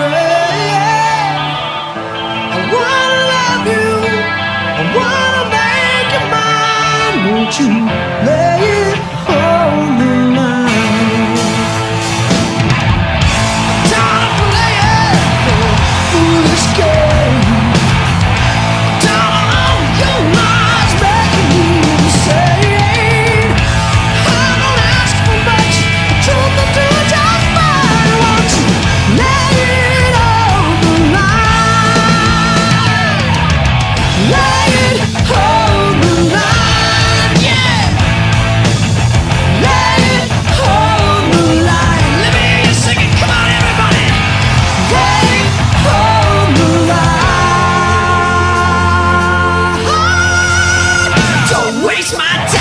I wanna love you. I wanna make you mine. Won't you waste my time.